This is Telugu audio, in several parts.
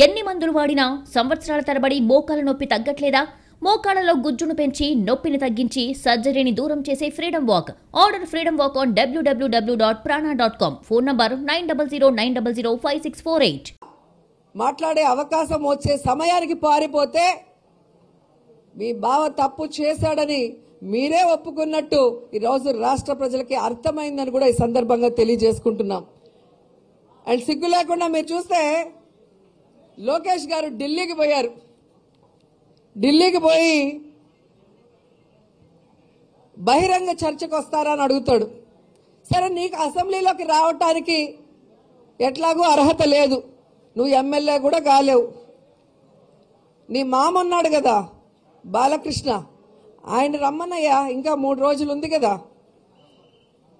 ఎన్ని మందులు వాడినా సంవత్సరాల తరబడి మోకాల నొప్పి తగ్గట్లేదా? మోకాళ్ళలో గుజ్జును పెంచి నొప్పిని తగ్గించి సర్జరీని దూరం చేసే freedom walk. Order freedom walk on WWW dot Prana dot com phone number nine double zero nine double zero five six four eight. మాట్లాడే అవకాశం వచ్చే సమయానికి పారిపోతే మీ బావ తప్పు చేశాడని మీరే ఒప్పుకున్నట్టు ఈరోజు రాష్ట్ర ప్రజలకి అర్థమైందని కూడా ఈ సందర్భంగా తెలియజేసుకుంటున్నాం. అండ్ సిగ్గు లేకుండా మీరు చూస్తే లోకేష్ గారు ఢిల్లీకి పోయారు. ఢిల్లీకి పోయి బహిరంగ చర్చకు వస్తారా అని అడుగుతాడు. సరే నీకు అసెంబ్లీలోకి రావటానికి ఎట్లాగూ అర్హత లేదు. నువ్వు ఎమ్మెల్యే కూడా కాలేవు. నీ మామ ఉన్నాడు కదా బాలకృష్ణ. ఆయన రమ్మన్నయ్యా ఇంకా మూడు రోజులు ఉంది కదా.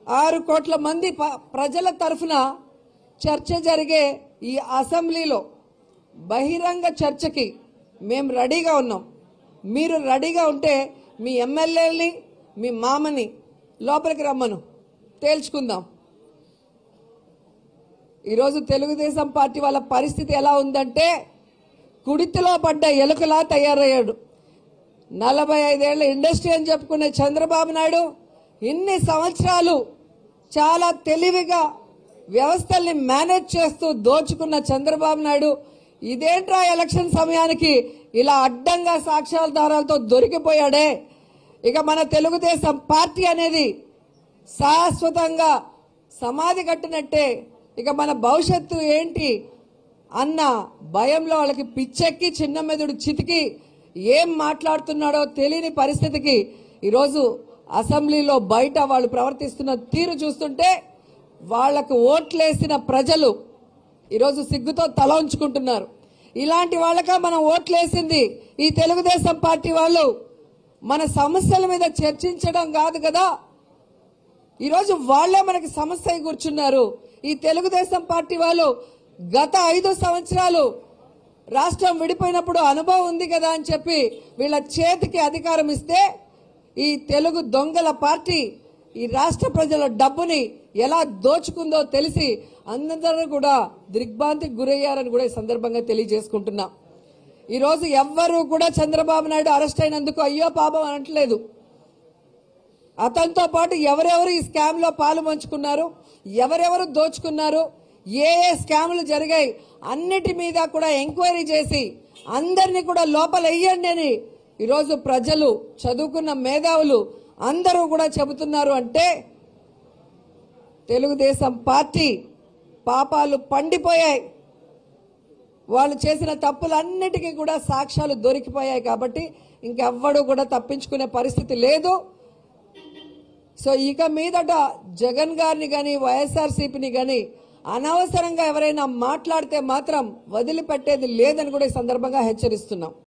ఆరు కోట్ల మంది ప- ప్రజల తరఫున చర్చ జరిగే ఈ అసెంబ్లీలో బహిరంగ చర్చకి మేము రెడీగా ఉన్నాం. మీరు రెడీగా ఉంటే మీ ఎమ్మెల్యేని మీ మామని లోపలికి రమ్మను. తేల్చుకుందాం. ఈరోజు తెలుగుదేశం పార్టీ వాళ్ళ పరిస్థితి ఎలా ఉందంటే కుడితిలో పడ్డ ఎలుకలా తయారయ్యాడు. నలభై ఐదేళ్ళ ఇండస్ట్రీ అని చెప్పుకునే చంద్రబాబు నాయుడు ఇన్ని సంవత్సరాలు చాలా తెలివిగా వ్యవస్థల్ని మేనేజ్ చేస్తూ దోచుకున్న చంద్రబాబు నాయుడు ఇదేంట్రా ఎలక్షన్ సమయానికి ఇలా అడ్డంగా సాక్ష్యాధారాలతో దొరికిపోయాడే? ఇక మన తెలుగుదేశం పార్టీ అనేది శాశ్వతంగా సమాధి కట్టినట్టే. ఇక మన భవిష్యత్తు ఏంటి అన్న భయంలో వాళ్ళకి పిచ్చెక్కి చిన్న మెదడు చితికి ఏం మాట్లాడుతున్నాడో తెలియని పరిస్థితికి ఈరోజు అసెంబ్లీలో బయట వాళ్ళు ప్రవర్తిస్తున్న తీరు చూస్తుంటే వాళ్ళకు ఓట్లేసిన ప్రజలు ఈరోజు సిగ్గుతో తల ఉంచుకుంటున్నారు. ఇలాంటి వాళ్ళక మనం ఓట్లేసింది ఈ తెలుగుదేశం పార్టీ వాళ్ళు. మన సమస్యల మీద చర్చించడం కాదు కదా. ఈరోజు వాళ్ళే మనకి సమస్య కూర్చున్నారు. ఈ తెలుగుదేశం పార్టీ వాళ్ళు గత ఐదు సంవత్సరాలు రాష్ట్రం విడిపోయినప్పుడు అనుభవం ఉంది కదా అని చెప్పి వీళ్ళ చేతికి అధికారం ఇస్తే ఈ తెలుగు దొంగల పార్టీ ఈ రాష్ట్ర ప్రజల డబ్బుని ఎలా దోచుకుందో తెలిసి అందరూ కూడా దిగ్భ్రాంతికి గురయ్యారని కూడా ఈ సందర్భంగా తెలియజేసుకుంటున్నా. ఈరోజు ఎవ్వరూ కూడా చంద్రబాబు నాయుడు అరెస్ట్ అయినందుకు అయ్యో పాపం అనట్లేదు. అతనితో పాటు ఎవరెవరు ఈ స్కామ్లో పాలు పంచుకున్నారు ఎవరెవరు దోచుకున్నారు ఏ ఏ స్కాములు జరిగాయి అన్నిటి మీద కూడా ఎంక్వైరీ చేసి అందరినీ కూడా లోపల వెయ్యండి అని ఈరోజు ప్రజలు చదువుకున్న మేధావులు అందరూ కూడా చెబుతున్నారు అంటే తెలుగుదేశం పార్టీ పాపాలు పండిపోయాయి. వాళ్ళు చేసిన తప్పులన్నిటికీ కూడా సాక్ష్యాలు దొరికిపోయాయి కాబట్టి ఇంకెవ్వడు కూడా తప్పించుకునే పరిస్థితి లేదు. సో ఇక మీదట జగన్ గారిని కానీ వైఎస్ఆర్సీపీని కానీ అనవసరంగా ఎవరైనా మాట్లాడితే మాత్రం వదిలిపెట్టేది లేదని కూడా ఈ సందర్భంగా హెచ్చరిస్తున్నాం.